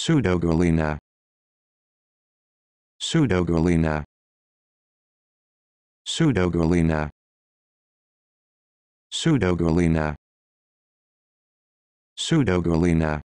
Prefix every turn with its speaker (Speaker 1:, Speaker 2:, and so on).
Speaker 1: pseudogallina pseudogallina pseudogallina pseudogallina pseudogallina